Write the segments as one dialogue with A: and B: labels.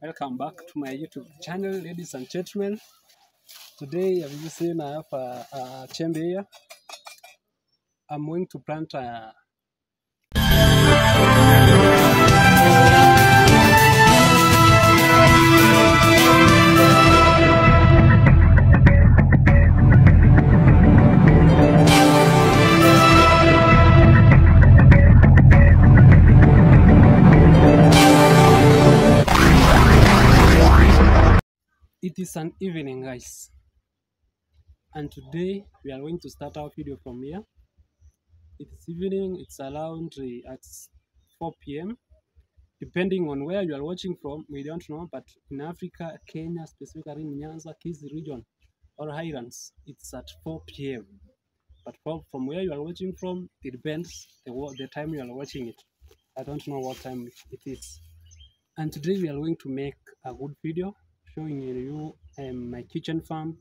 A: Welcome back to my YouTube channel, ladies and gentlemen. Today, as you see, I have a, a chamber here. I'm going to plant a it is an evening guys. And today we are going to start our video from here. It is evening it's around uh, at 4 p.m depending on where you are watching from we don't know but in africa kenya specifically in nyanza Kisii region or highlands it's at 4 p.m but from, from where you are watching from it depends the, the time you are watching it. I don't know what time it is. And today we are going to make a good video showing you um, my kitchen farm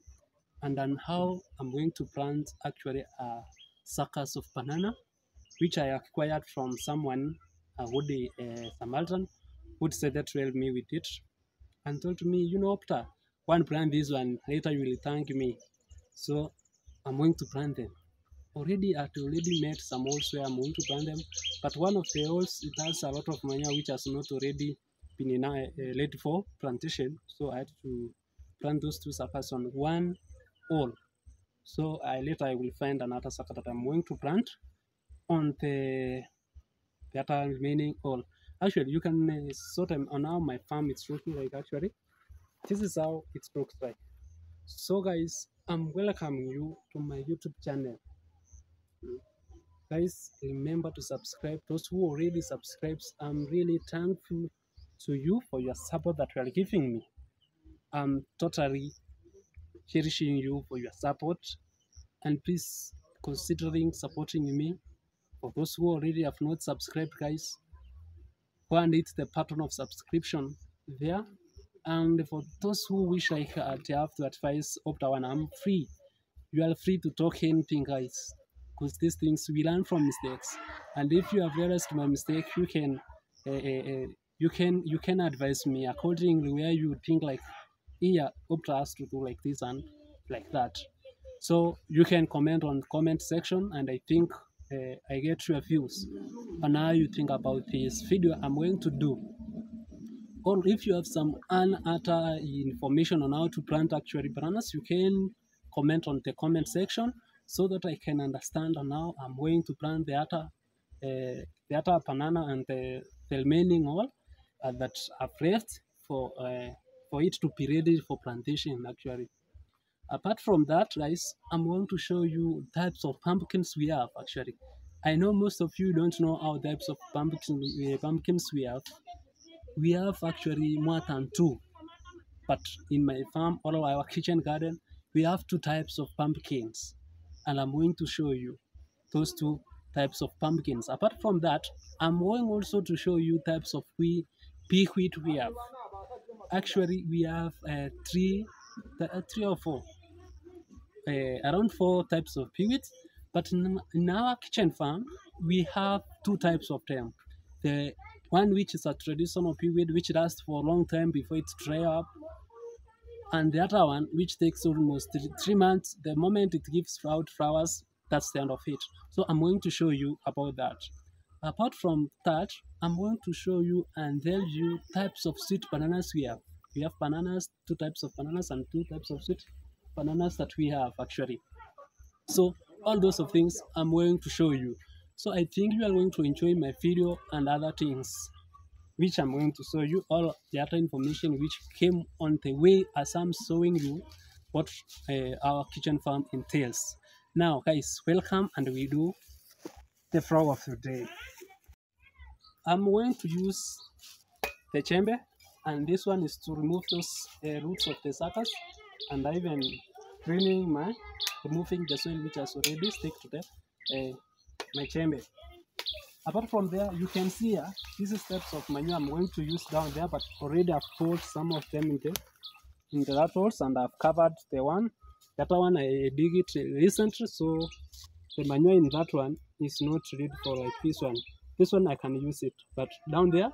A: and then how I'm going to plant actually a suckers of banana which I acquired from someone uh, Woody uh, Samaritan who said that help me with it and told me you know after one plant this one later you will thank me. So I'm going to plant them. Already I already made some holes where I'm going to plant them but one of the holes it has a lot of manure which has not already been in, a, uh, ready for plantation so I had to plant those two suckers on one hole so I later I will find another sucker that I'm going to plant on the the other remaining hole actually you can uh, sort them. On how my farm is looking like actually. This is how it looks like. So guys I'm welcoming you to my YouTube channel. Guys remember to subscribe. Those who already subscribes i'm really thankful to you for your support that you are giving me. I'm totally cherishing you for your support and please considering supporting me. For those who already have not subscribed guys go and hit the pattern of subscription there. And for those who wish i had have to advise after one i'm free. You are free to talk anything guys because these things we learn from mistakes. And if you have realized my mistake you can uh, uh, you can you can advise me accordingly where you think like yeah opt us to do like this and like that. So you can comment on the comment section and i think uh, i get your views. On how you think about this video i'm going to do. Or if you have some other information on how to plant actually bananas you can comment on the comment section so that I can understand on how I'm going to plant the other, uh, the other banana and the, the remaining all that I've left for uh, for it to be ready for plantation actually. Apart from that, guys, I'm going to show you types of pumpkins we have actually. I know most of you don't know how types of pumpkins uh, pumpkins we have. We have actually more than two, but in my farm or our kitchen garden, we have two types of pumpkins and I'm going to show you those two types of pumpkins. Apart from that, I'm going also to show you types of wheat, pea wheat we have. Actually, we have uh, three, uh, three or four, uh, around four types of pea wheat. But in, in our kitchen farm, we have two types of them. The one which is a traditional pea wheat, which lasts for a long time before it dry up, and the other one which takes almost three months the moment it gives out flowers that's the end of it so i'm going to show you about that apart from that i'm going to show you and tell you types of sweet bananas we have we have bananas two types of bananas and two types of sweet bananas that we have actually so all those of things i'm going to show you so i think you are going to enjoy my video and other things which I'm going to show you all the other information which came on the way as I'm showing you what uh, our kitchen farm entails. Now, guys, welcome and we do the flow of the day. I'm going to use the chamber and this one is to remove those uh, roots of the suckers and I even cleaning my removing the soil which has already stick to the uh, my chamber. Apart from there you can see here these steps of manure i'm going to use down there but already i've poured some of them in the in the holes and i've covered the one other one i dig it recently so the manure in that one is not ready for like this one this one i can use it but down there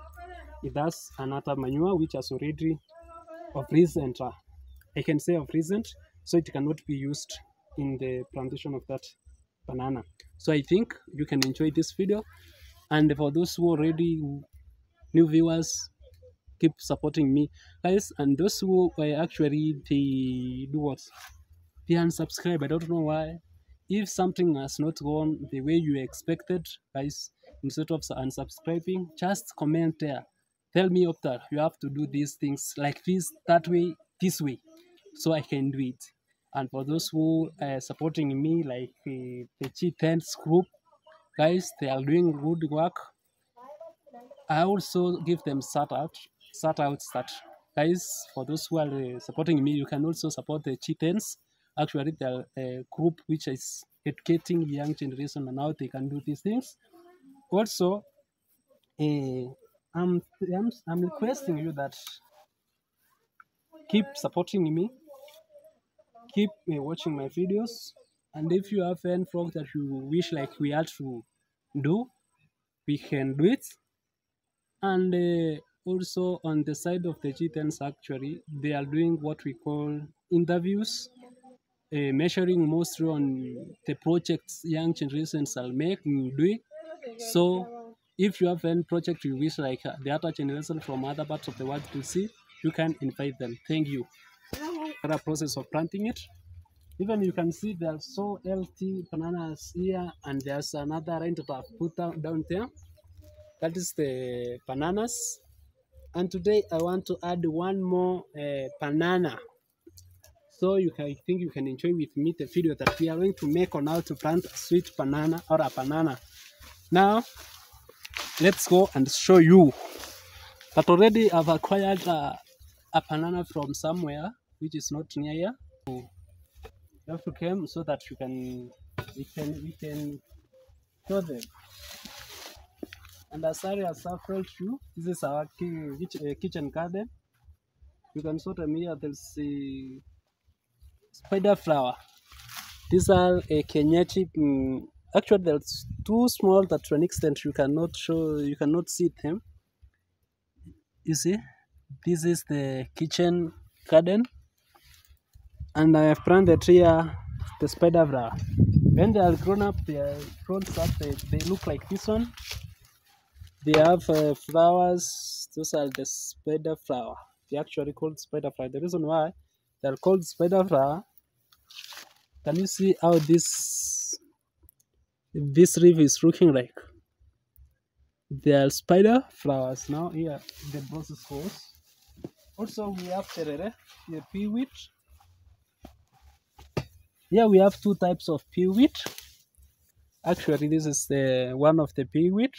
A: it has another manure which has already of recent, uh, I can say of recent, so it cannot be used in the plantation of that banana. So I think you can enjoy this video. And for those who already new viewers, keep supporting me, guys. And those who uh, actually they do what they unsubscribe. I don't know why. If something has not gone the way you expected, guys, instead of unsubscribing, just comment there. Tell me up there you have to do these things like this, that way, this way, so I can do it. And for those who are supporting me, like uh, the G10s group, guys, they are doing good work. I also give them shout out, shout out that guys, for those who are uh, supporting me, you can also support the G10s. Actually, they're a group which is educating young generation and how they can do these things. Also, uh, I'm, I'm, I'm requesting you that keep supporting me, keep uh, watching my videos, and if you have any vlog that you wish like we had to do, we can do it. And uh, also on the side of the G10s, actually, they are doing what we call interviews, uh, measuring mostly on the projects young generations are making, doing. So if you have any project you wish like uh, the other generation from other parts of the world to see, you can invite them. Thank you. The process of planting it. Even you can see there's so healthy bananas here, and there's another range that I've put down, down there. That is the bananas. And today I want to add one more uh, banana. So you can I think you can enjoy with me the video that we are going to make on how to plant a sweet banana or a banana. Now let's go and show you that already I've acquired a, a banana from somewhere which is not near here. So you have to come so that you can we can we can show them. And as I as I told you, this is our ki- eh, kitchen, garden. You can sort them here. There's a spider flower. These are a Kenyachi. Mm, mm, they're too small that to an extent you cannot show, you cannot see them. You see, this is the kitchen garden, and I have planted here the spider flower. When they are grown up, they are grown up. They, they look like this one. They have uh, flowers. Those are the spider flower. They actually called spider flower. The reason why they're called spider flower. Can you see how this this leaf is looking like? They are spider flowers. Now here the process goes. Also we have terere, the peaweed. Here we have two types of peaweed. Actually, this is the one of the peaweed.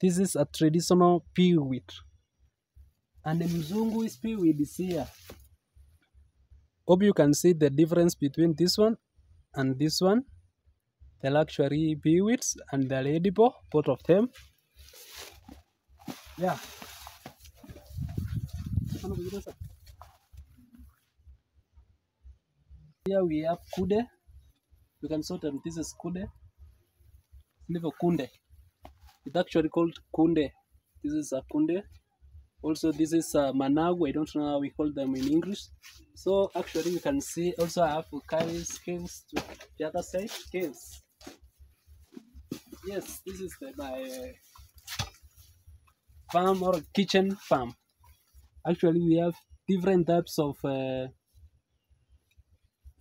A: This is a traditional peaweed. And the mzungu is peaweed is here. Hope you can see the difference between this one and this one. They're actually peaweeds and they're edible, both of them. Yeah. Here we have kude. You can sort them. This is kude. Never kunde. It's actually called kunde. This is a kunde. Also, this is a managu. I don't know how we call them in English. So actually, you can see. Also, I have to scales to the other side. Scales. Yes, this is the, my uh, farm or kitchen farm. Actually, we have different types of uh,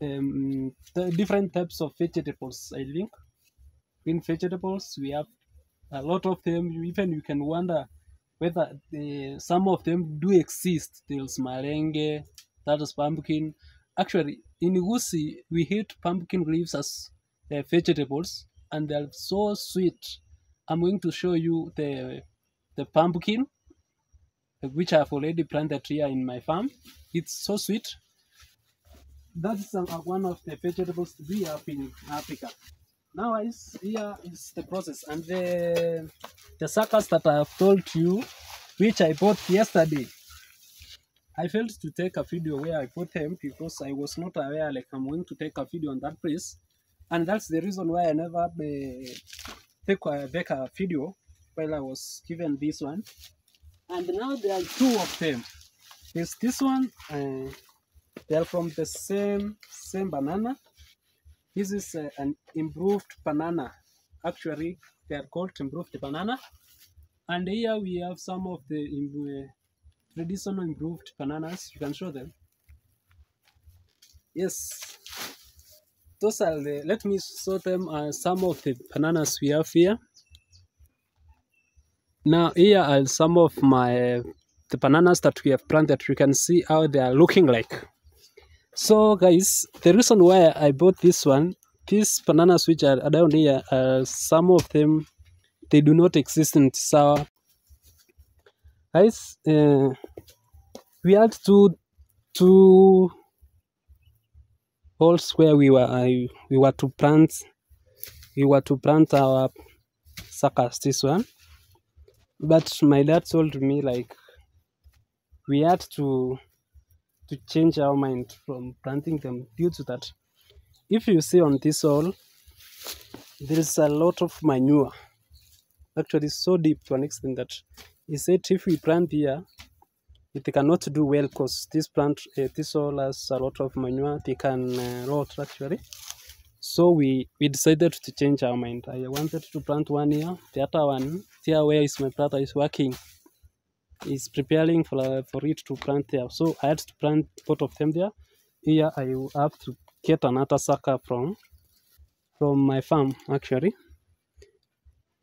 A: um, different types of vegetables. I think green vegetables we have a lot of them. Even you can wonder whether the, some of them do exist. There's malenge, that is pumpkin. Actually, in Ugusi, we eat pumpkin leaves as uh, vegetables, and they're so sweet. I'm going to show you the the pumpkin, which I've already planted here in my farm. It's so sweet. That's uh, one of the vegetables we have in Africa. Now is here is the process and the the suckers that I have told you, which I bought yesterday. I failed to take a video where I put them because I was not aware like I'm going to take a video on that place, and that's the reason why I never uh, take a, a video while I was given this one. And now there are two of them. There's this one. Uh, they are from the same same banana. This is uh, an improved banana. Actually, they are called improved banana. And here we have some of the uh, traditional improved bananas. You can show them. Yes, those are the. Let me show them uh, some of the bananas we have here. Now here are some of my the bananas that we have planted. You can see how they are looking like. So guys, the reason why I bought this one, these bananas which are down here, uh, some of them they do not exist in Tissawa. Guys, uh, we had two two holes where we were uh, we were to plant we were to plant our suckers. This one, but my dad told me like we had to to change our mind from planting them due to that if you see on this hole there is a lot of manure actually so deep to an extent that he said if we plant here it cannot do well because this plant uh, this soil has a lot of manure they can uh, rot actually. So we we decided to change our mind. I wanted to plant one here the other one here where is my brother is working. Is preparing for uh, for it to plant there so i had to plant both of them there. Here i have to get another sucker from from my farm actually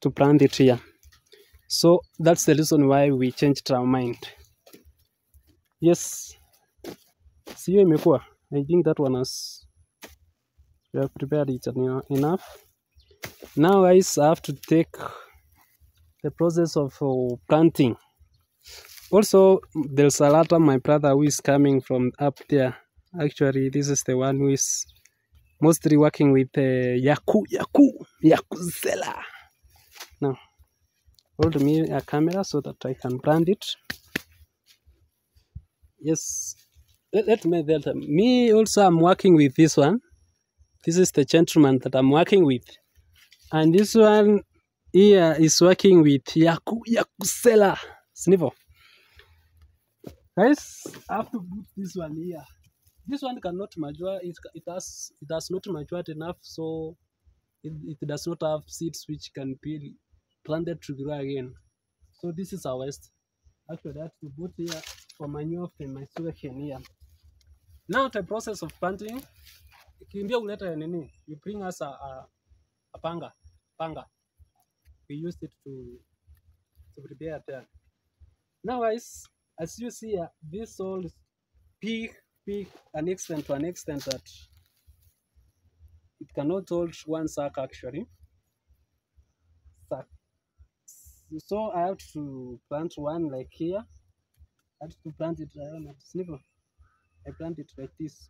A: to plant it here. So that's the reason why we changed our mind yes. Sio imekuwa. I think that one has we have prepared it enough. Now guys i have to take the process of uh, planting. Also there's a lot of my brother who is coming from up there. Actually this is the one who is mostly working with uh, yaku yaku yakuzela now hold me a camera so that i can brand it yes. Let, let me tell them me also i'm working with this one. This is the gentleman that i'm working with. And this one here is working with yaku yakusela. Snivel guys i have to put this one here. This one cannot mature. It, it has it has not matured enough so it, it does not have seeds which can be planted to grow again. So this is our waste. Actually I have to put here for manure sugarcane here. Now the process of planting kimbia you bring us a, a, a panga panga. We use it to to prepare there now guys as you see here this all is big big an extent to an extent that it cannot hold one sack actually. Sack. So i have to plant one like here have to plant it know snivel i plant it like this.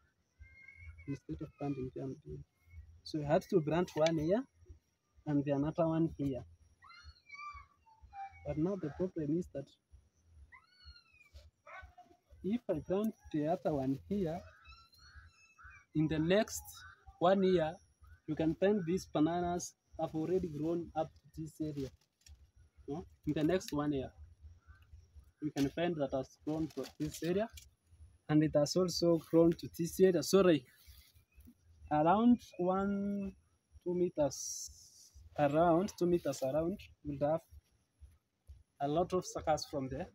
A: Instead of planting them so i had to plant one here and the another one here. But now the problem is that if I plant the other one here, in the next one year, you can find these bananas. Have already grown up to this area. No? In the next one year, you can find that has grown to this area, and it has also grown to this area. So like around one, two meters around, two meters around, we'll have a lot of suckers from there.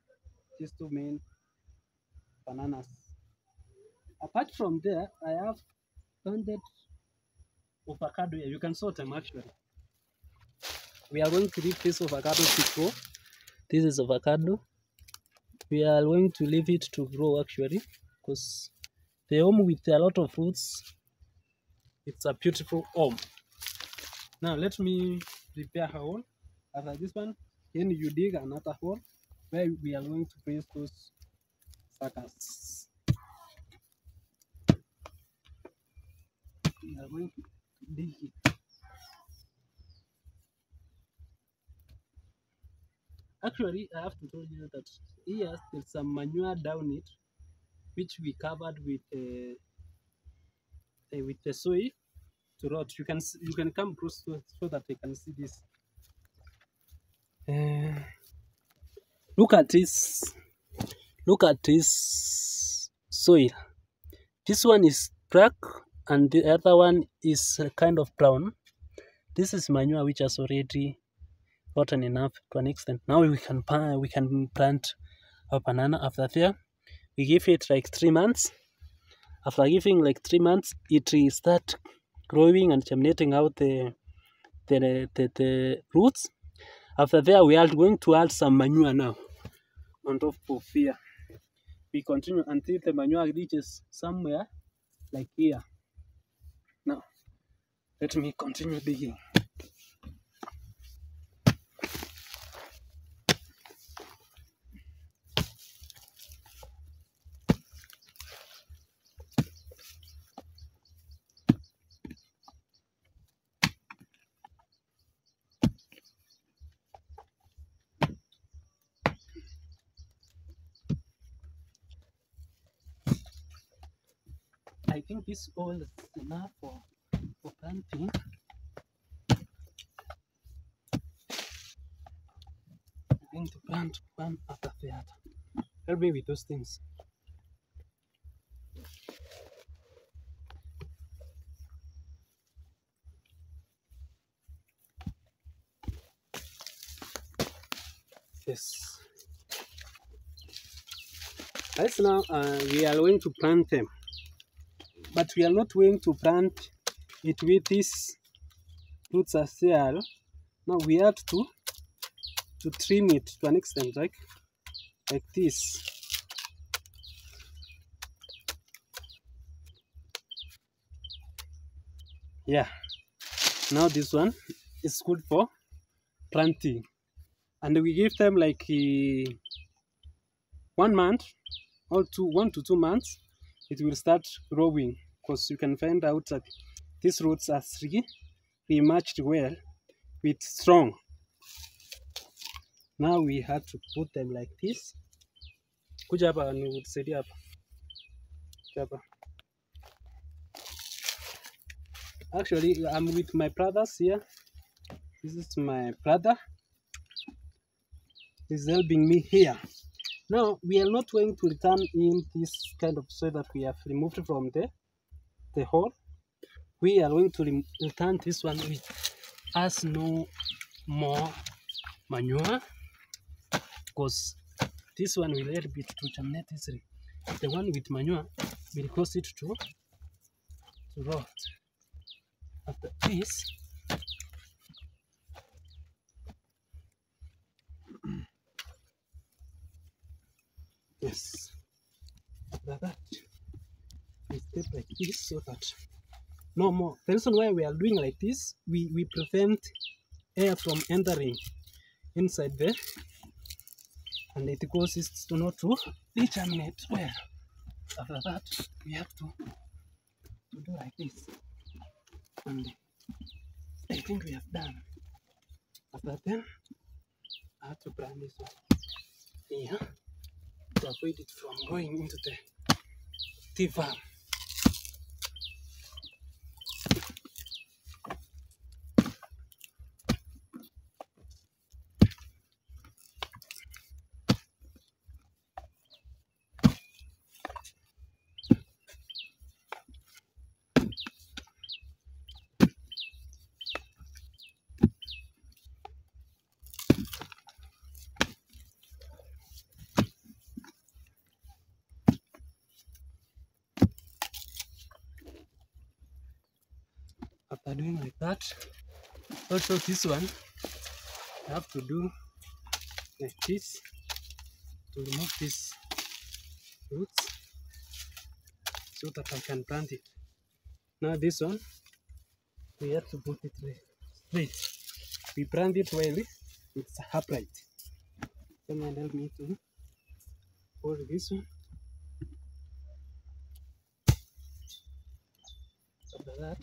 A: These two main bananas. Apart from there, I have planted avocado here. You can sort them actually. We are going to leave this avocado to grow. This is avocado. We are going to leave it to grow actually because the home with a lot of fruits, it's a beautiful home. Now let me prepare a hole. After this one, then you dig another hole where we are going to place those suckers. We are going to dig it. Actually, I have to tell you that here there's some manure down it, which we covered with uh, uh, with the soil to rot. You can you can come close so, so that they can see this. Uh, look at this look at this soil this one is black and the other one is kind of brown this is manure which has already gotten enough to an extent. Now we can pa- we can plant a banana after there. We give it like three months. After giving like three months it will start growing and germinating out the the, the, the roots. After there we are going to add some manure now on top of here. We continue until the manure reaches somewhere like here. Now let me continue digging I think this all is enough for, for planting. I'm going to plant one after the other. Help me with those things. Yes. Right now, uh, we are going to plant them but we are not going to plant it with this roots as they are. Now we have to to trim it to an extent, like like this. Yeah. Now this one is good for planting, and we give them like uh, one month or two, one to two months it will start growing because you can find out that these roots are three we matched well with strong. Now we have to put them like this. Kuja hapa nikusaidia hapa. Hapa actually i'm with my brothers here. This is my brother. He's helping me here. Now we are not going to return in this kind of soil that we have removed from the the hole. We are going to return this one with us no more manure because this one will help it to germinate easily. The one with manure will cause it to to rot. After this, yes, after that, we step like this so that no more. The reason why we are doing like this, we, we prevent air from entering inside there and it causes to not to determinate well. After that, we have to, to do like this. And I think we have done. After then, I have to plant this one here to avoid it from going into the tea also this one. I have to do like this to remove these roots so that I can plant it. Now this one we have to put it straight. We plant it while it's upright. Someone help me to hold this one. After that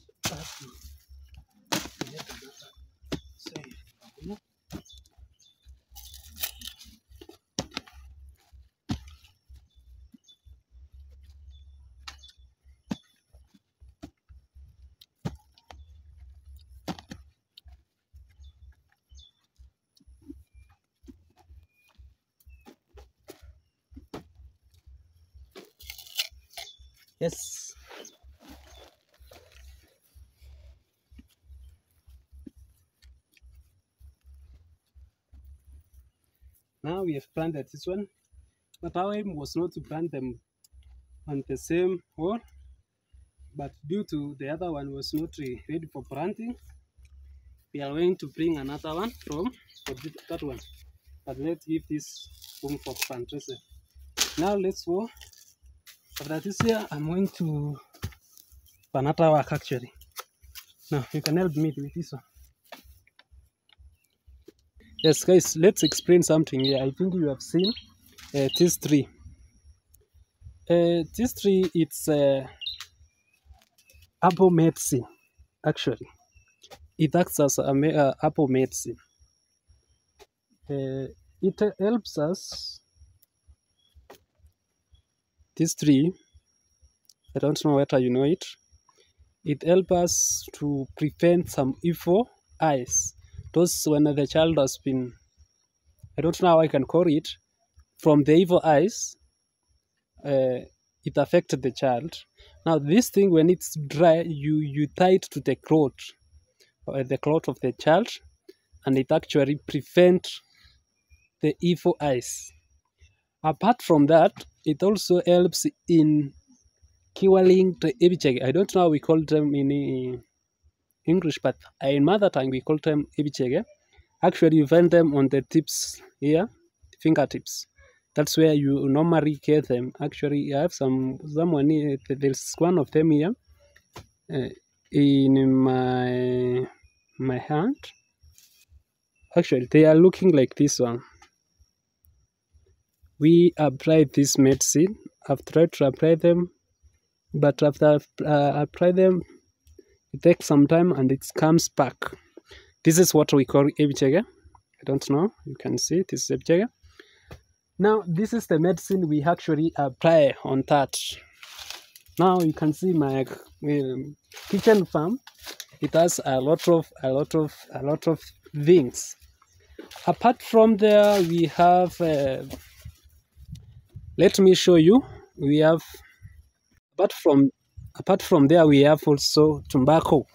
A: have planted this one, but our aim was not to plant them on the same hole, but due to the other one was not ready for planting, we are going to bring another one from that one. But let's give this room for fundraising. Now let's go. After this year, I'm going to another work actually. Now you can help me with this one. Yes, guys, let's explain something here. I think you have seen uh, this tree. Uh, this tree, it's uh, apple medicine, actually. It acts as a uh, apple medicine. Uh, it uh, helps us, this tree, I don't know whether you know it, it helps us to prevent some evil eyes. Those when the child has been, I don't know how I can call it, from the evil eyes, uh, it affected the child. Now this thing, when it's dry, you you tie it to the cloth, uh, the cloth of the child, and it actually prevent the evil eyes. Apart from that, it also helps in curing the ebichege. I don't know how we call them in uh, English, but in mother tongue we call them ebichege. Actually, you find them on the tips here, fingertips. That's where you normally get them. Actually, I have some someone here. There's one of them here uh, in my my hand. Actually, they are looking like this one. We apply this medicine. I've tried to apply them, but after uh, applied them, it takes some time and it comes back. This is what we call ebichege. I don't know. You can see this is ebichege. Now, this is the medicine we actually apply on that. Now you can see my um, kitchen farm. It has a lot of a lot of a lot of things. Apart from there, we have. Uh, let me show you. We have apart from apart from there, we have also tobacco.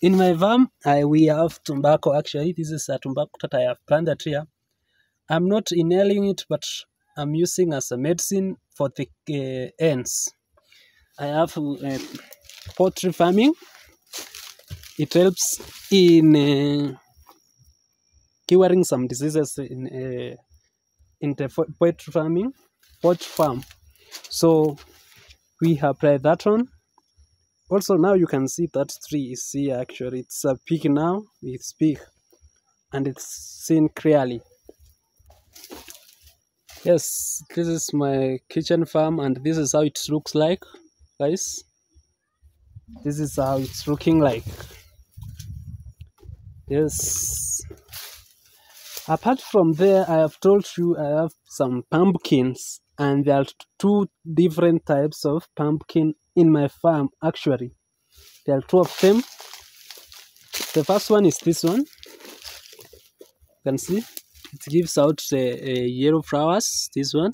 A: In my farm, I, we have tobacco. Actually, this is a tobacco that I have planted here. I'm not inhaling it, but I'm using as a medicine for the uh, ants. I have uh, poultry farming. It helps in uh, curing some diseases in uh, in the poultry farming, poultry farm. So we apply that one. Also, now you can see that tree is here. Actually, it's a peak now. It's big, and it's seen clearly. Yes, this is my kitchen farm, and this is how it looks like, guys. This is how it's looking like. Yes. Apart from there, I have told you I have some pumpkins, and there are two different types of pumpkin in my farm. Actually, there are two of them. The first one is this one. You can see it gives out the uh, yellow flowers. This one,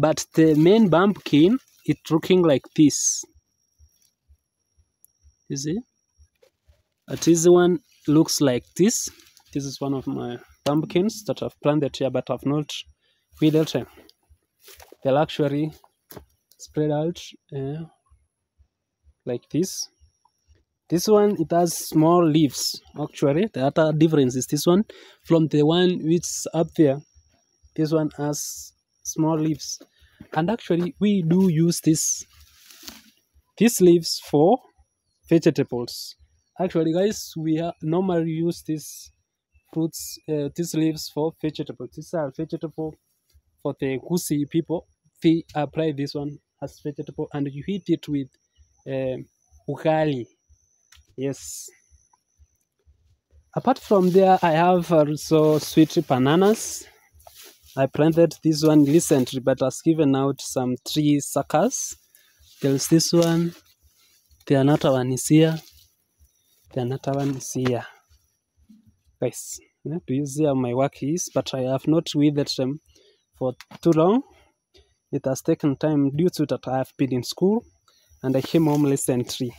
A: but the main pumpkin it's looking like this. You see? Uh, this one looks like this. This is one of my pumpkins that I've planted here, but I've not weeded them. They'll actually spread out uh, like this. This one it has small leaves. Actually, the other difference is this one from the one which up there. This one has small leaves, and actually we do use this these leaves for vegetables. Actually, guys, we ha- normally use these fruits, uh, these leaves for vegetables. These are vegetable for the Kusi people. We apply this one as vegetable, and you eat it with um ugali. Yes. Apart from there, I have also sweet bananas. I planted this one recently, but has given out some three suckers. There's this one. The another one is here. The another one is here. Guys, yeah, do you see how my work is? But I have not weeded them for too long. It has taken time due to that I have been in school and I came home recently.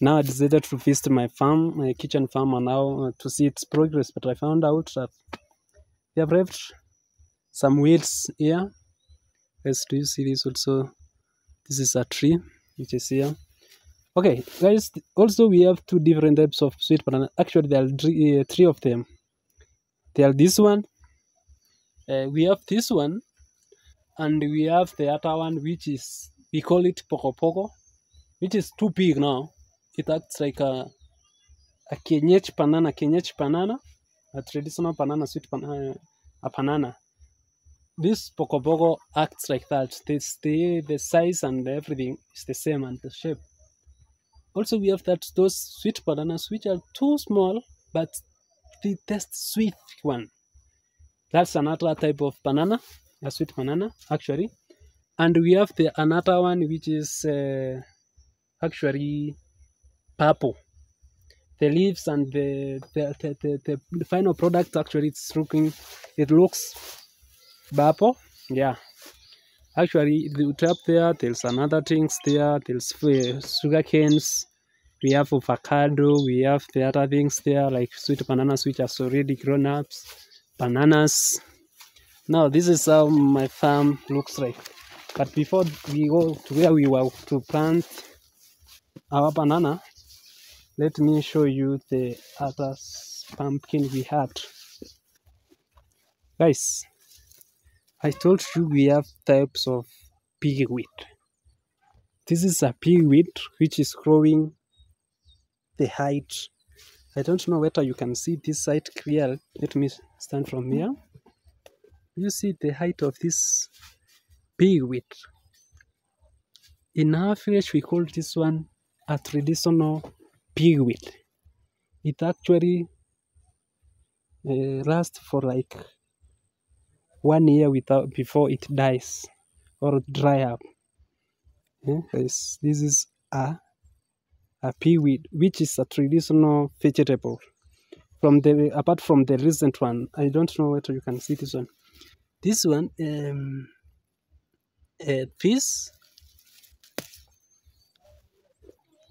A: Now I decided to visit my farm, my kitchen farm, and now uh, to see its progress. But I found out that they have left some weeds here. Guys, do you see this also? This is a tree which is here. Okay, guys. Also, we have two different types of sweet banana. Actually, there are three, uh, three of them. There are this one. Uh, we have this one, and we have the other one, which is we call it poko poko, which is too big now. It acts like a a kienyeji banana, kienyeji banana, a traditional banana, sweet banana, uh, a banana. This poko poko acts like that. This the the size and everything is the same and the shape. Also, we have that those sweet bananas which are too small, but they taste sweet one. That's another type of banana, a sweet banana actually. And we have the another one which is uh, actually purple. The leaves and the the, the, the, the, final product actually it's looking it looks purple. Yeah. Actually, the top there, there's another things there. There's sugar canes. We have avocado. We have the other things there, like sweet bananas, which are already grown ups. Bananas. Now, this is how my farm looks like. But before we go to where we were to plant our banana, let me show you the other pumpkin we had. Guys, I told you we have types of pigweed. This is a pigweed which is growing the height. I don't know whether you can see this side clear. Let me stand from here. You see the height of this pigweed. In our village, we call this one a traditional pigweed. It actually uh, lasts for like one year without before it dies or dry up. Yeah, guys, this is a a peaweed, which is a traditional vegetable. From the apart from the recent one, I don't know whether you can see this one. This one, um, uh, this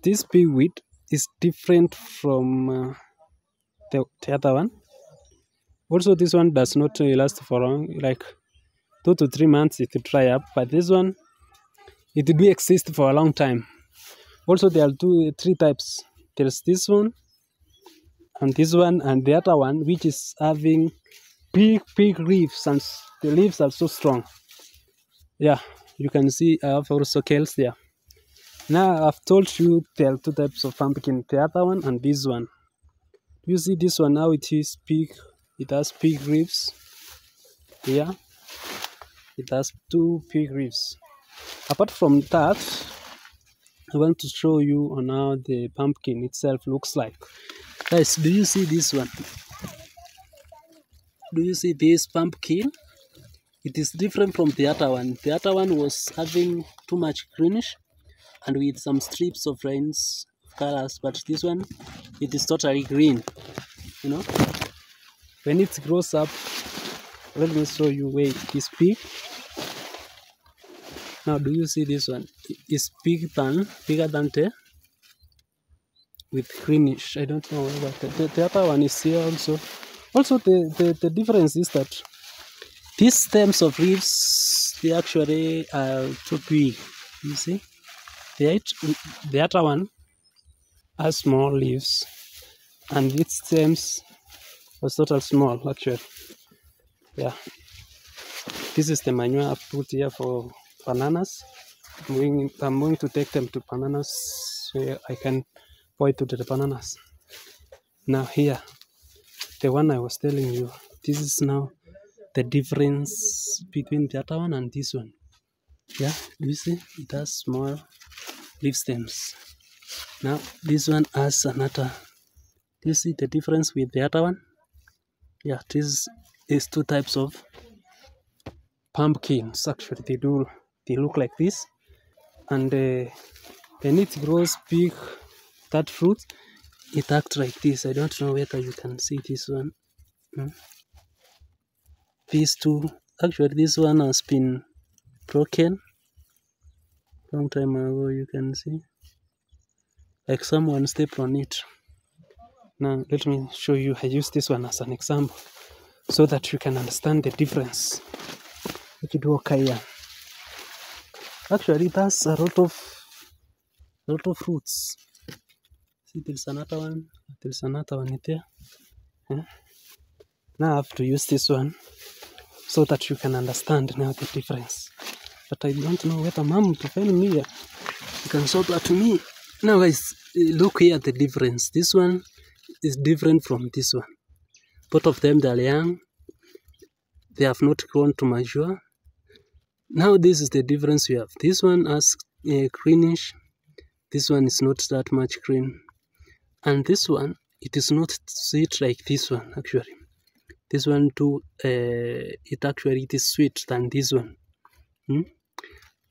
A: this peaweed is different from uh, the, the other one. Also, this one does not last for long, like two to three months it will dry up. But this one, it do exist for a long time. Also, there are two, three types. There's this one, and this one, and the other one, which is having big, big leaves, and the leaves are so strong. Yeah, you can see I have also kales there. Now, I've told you there are two types of pumpkin, the other one and this one. You see this one, now it is big it has big ribs. Here it has two big ribs. Apart from that i want to show you on how the pumpkin itself looks like. Guys do you see this one? Do you see this pumpkin it is different from the other one. The other one was having too much greenish and with some strips of rains colors but this one it is totally green you know? When it grows up let me show you where it is big. Now do you see this one? It's big than bigger than the with greenish. I don't know what the, the, the other one is here also. Also the, the the difference is that these stems of leaves they actually uh, are too big you see? The, the other one has small leaves and its stems was total small actually. Yeah. This is the manure I've put here for bananas. I'm going, I'm going to take them to bananas so I can pour it to the bananas. Now here the one I was telling you this is now the difference between the other one and this one. Yeah you see? It has small leaf stems. Now this one has another. You see the difference with the other one? Yeah this is two types of pumpkins. Actually they do they look like this. And uh, when it grows big that fruit it acts like this. I don't know whether you can see this one. Hmm? These two actually this one has been broken long time ago you can see. Like someone stepped on it. Now let me show you i use this one as an example so that you can understand the difference ikiduo kaya actually that's a lot of a lot of fruits see there's another one there's another one there Yeah. now i have to use this one so that you can understand now the difference. But i don't know whether mom to find me here you can show that to me now guys look here at the difference. This one is different from this one. Both of them they are young. They have not grown to mature. Now this is the difference we have. This one has a greenish. This one is not that much green. And this one it is not sweet like this one actually this one too uh, it actually it is sweet than this one. Hmm?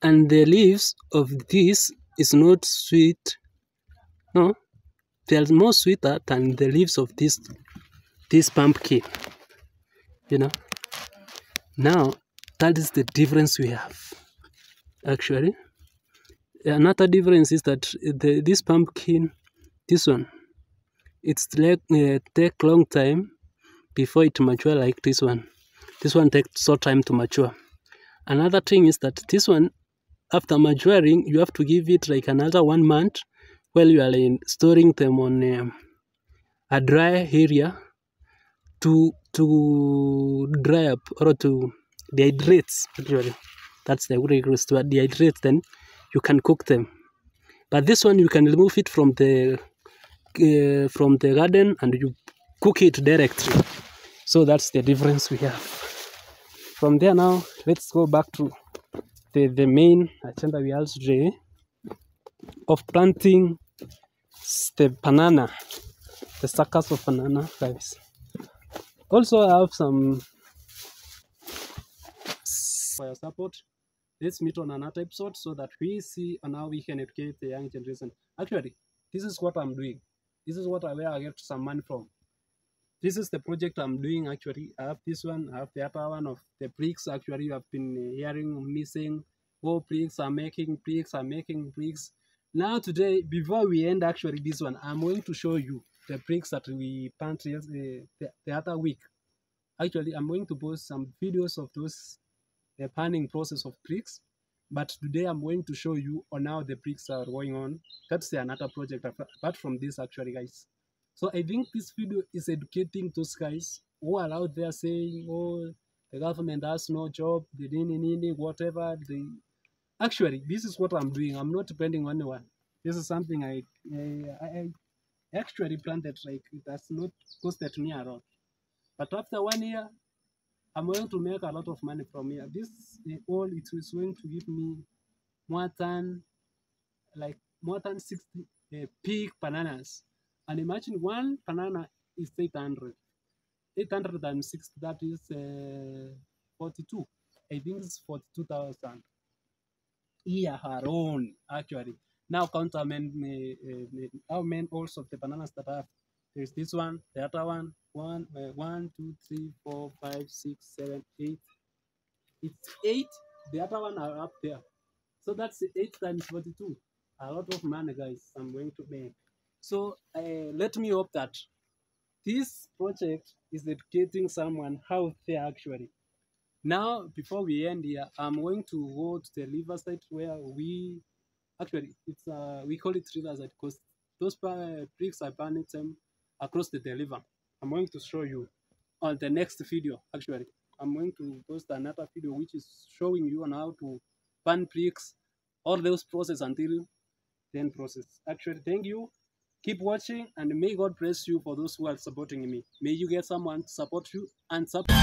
A: and the leaves of this is not sweet. No they are more sweeter than the leaves of this this pumpkin. You know? Now that is the difference we have actually. Another difference is that the this pumpkin this one it's like uh, take long time before it mature like this one. This one takes short time to mature. Another thing is that this one after maturing you have to give it like another one month while you are in storing them on um, a dry area to to dry up or to dehydrate actually. That's the way it to dehydrate then you can cook them. But this one you can remove it from the uh, from the garden and you cook it directly so that's the difference we have. From there now let's go back to the, the main agenda we have today of planting the banana the suckers of banana guys. Also i have some for your support. Let's meet on another episode so that we see on how we can educate the young generation. Actually this is what i'm doing. This is what i where i get some money from this is the project I'm doing actually. I have this one, I have the other one of the bricks. Actually, you have been hearing missing. Oh, bricks are making bricks are making bricks. Now today, before we end actually this one, I'm going to show you the bricks that we plant uh, the, the other week. Actually, I'm going to post some videos of those the panning process of bricks. But today I'm going to show you on how the bricks are going on. That's the another project apart from this actually, guys. So I think this video is educating those guys who are out there saying, oh, the government has no job, the nini nini, whatever. They actually this is what I'm doing. I'm not depending on anyone. This is something I I, I actually planted like it has not costed me a lot. But after one year, I'm going to make a lot of money from here. This eh, all it is going to give me more than like more than 60 uh, big bananas. And imagine one banana is 800. 800 times 6, that is uh, 42. I think it's 42,000 year alone, actually. Now count how many, uh, uh, how many holes of the bananas that I have. There's this one, the other one, one, uh, one, two, three, four, five, six, seven, eight. It's eight. The other one are up there. So that's eight times 42. A lot of money, guys. I'm going to make. So uh, let me hope that this project is educating someone out there actually. Now, before we end here, I'm going to go to the riverside where we actually it's uh we call it riverside because those bricks are burning them across the river. I'm going to show you on the next video. Actually, I'm going to post another video which is showing you on how to burn bricks, all those process until then process. Actually, thank you. Keep watching and may God bless you for those who are supporting me. May you get someone to support you and support.